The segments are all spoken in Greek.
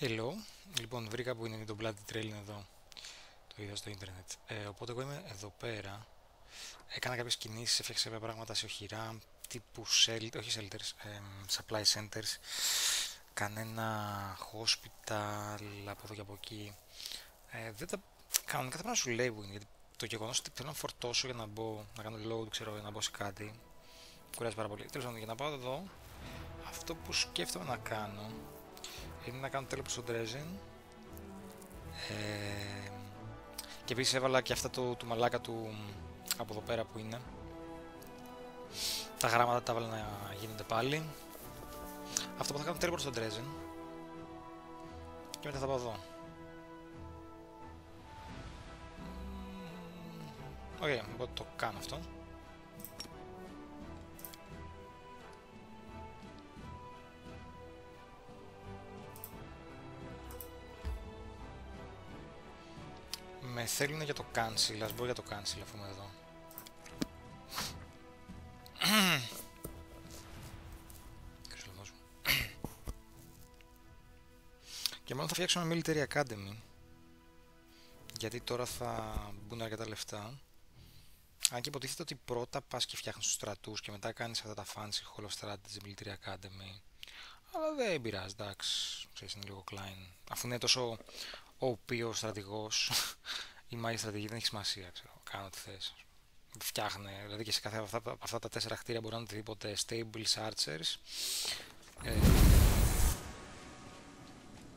Hello. Λοιπόν, βρήκα που είναι το Bloody Trail εδώ. Το είδα στο ίντερνετ. Ε, οπότε εγώ είμαι εδώ πέρα. Έκανα κάποιες κινήσεις, έφτιαξα κάποια πράγματα σε οχυρά, τύπου shelter, όχι shelters, ε, supply centers. Κανένα hospital από εδώ και από εκεί. Ε, δεν τα... Κανονικά θα πρέπει να σου λέει που γιατί το γεγονός ότι θέλω να φορτώσω για να μπω, να κάνω load, ξέρω, για να μπω σε κάτι, κουράζει πάρα πολύ. Τέλος πάντων, για να πάω εδώ, αυτό που σκέφτομαι να κάνω είναι να κάνω τέλος στο Dresden ε, και επίσης έβαλα και αυτά το, του μαλάκα του από εδώ πέρα που είναι. Τα γράμματα τα έβαλα να γίνονται πάλι. Αυτό που θα κάνω τέλος στο Dresden και μετά θα πάω εδώ. Ωραία, okay, οπότε το κάνω αυτό με θέλουν για το cancel, ας μπω για το cancel αφού είμαι εδώ. Και μάλλον θα φτιάξουμε Military Academy γιατί τώρα θα μπουν αρκετά λεφτά. Αν και υποτίθεται ότι πρώτα πας και φτιάχνεις τους στρατούς και μετά κάνεις αυτά τα fancy Hall of Strategy Military Academy. Αλλά δεν πειράζει, εντάξει, ξέρεις είναι λίγο klein. Αφού είναι τόσο ο οποίος στρατηγός ή μάγια στρατηγή δεν έχει σημασία, ξέρω, κάνω τι θες. Φτιάχνε, δηλαδή και σε κάθε αυτά, αυτά τα τέσσερα κτίρια μπορεί να είναι οτιδήποτε stables, archers. Ε,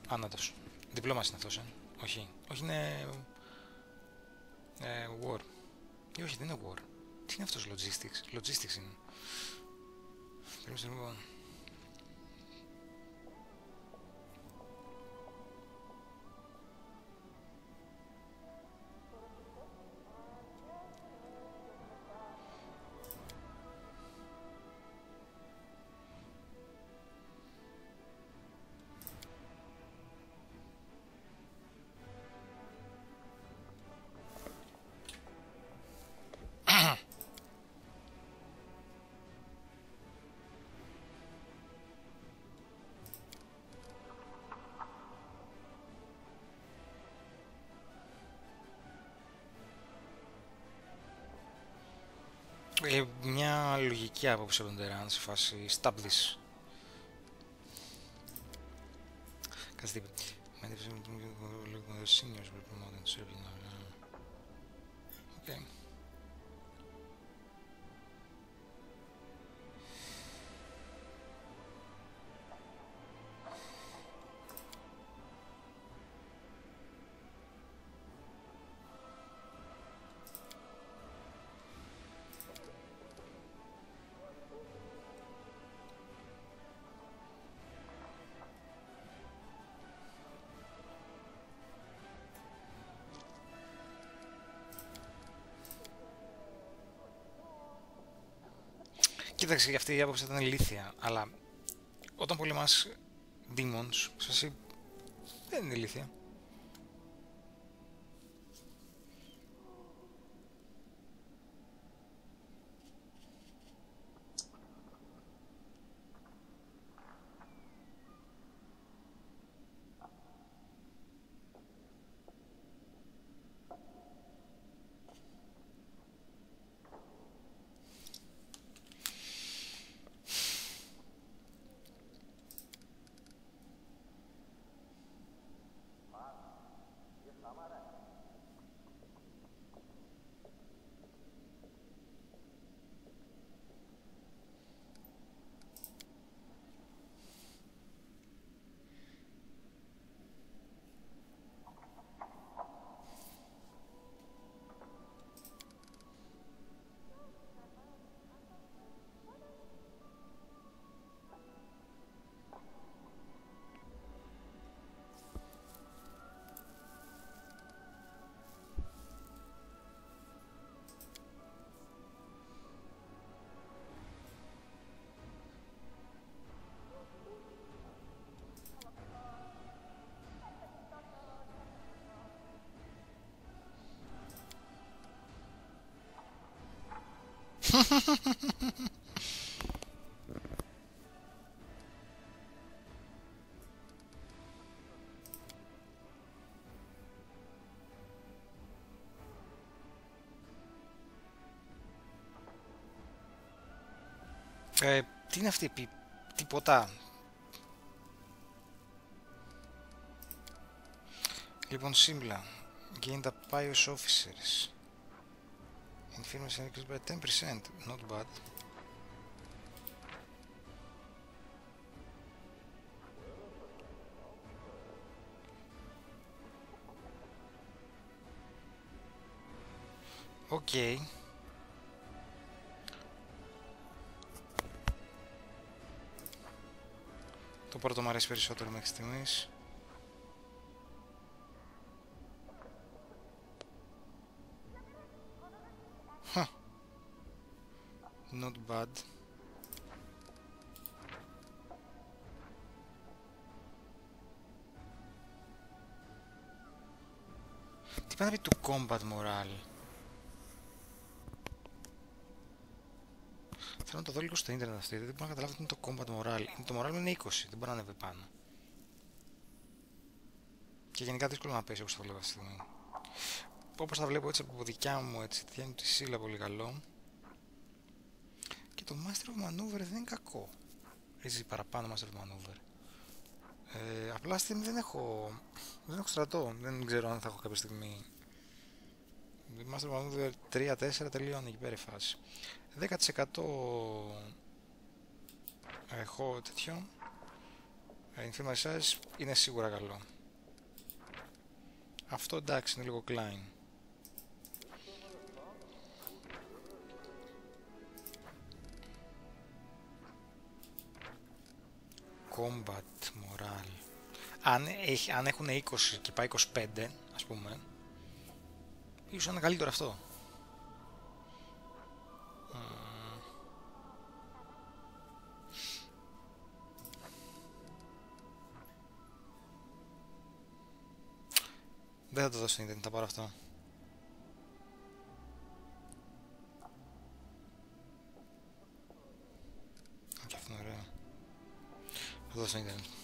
Άνατος. Διπλώμας είναι αυτός, ε. Όχι. Όχι είναι... Ε, war. Ή όχι, δεν είναι war. Τι είναι αυτός logistics; Logistics είναι. Περίμενε λοιπόν. Ε, μια λογική άποψη από τον Τεράν σε φάση stop this. Κάτσε τίποτα. Με seniors will promote and serve in Okay. Κοίταξε, αυτή η άποψη ήταν ηλίθια, αλλά όταν πολεμάς demons, σας δεν είναι ηλίθια. Ε, τι είναι αυτή η πι... τίποτα. Λοιπόν, σύμπλα. Γίνεται πάιος officers. 10%. Not bad. Okay. Το πρώτο μου αρέσει περισσότερο μέχρι στιγμής. Not bad. Τι πάει να πει του combat morale. Θέλω να το δω λίγο στο ίντερνετ αυτό, γιατί δεν μπορώ να καταλάβω τι είναι το combat morale. Το morale είναι 20, δεν μπορεί να ανέβει πάνω. Και γενικά δύσκολο να πέσει όπως το βλέπω αυτή τη στιγμή. Όπως τα βλέπω έτσι από δικιά μου, έτσι, τη μου τη σύλλα πολύ καλό. Και το Master of Maneuver δεν είναι κακό. Ρίζει παραπάνω Master of Maneuver. Ε, απλά στιγμή δεν έχω, δεν έχω στρατό, δεν ξέρω αν θα έχω κάποια στιγμή Master Maneuver 3-4 τελειώνει εκεί πέρα η φάση. 10% έχω τέτοιο. Infirmary size είναι σίγουρα καλό. Αυτό εντάξει είναι λίγο klein. Combat morale. Αν, έχει, αν έχουν 20 και πάει 25, ας πούμε, ίσως είναι καλύτερο αυτό. Δεν θα το δώσω internet, θα πάρω αυτό. Και αυτό είναι ωραίο. Θα το δώσω internet.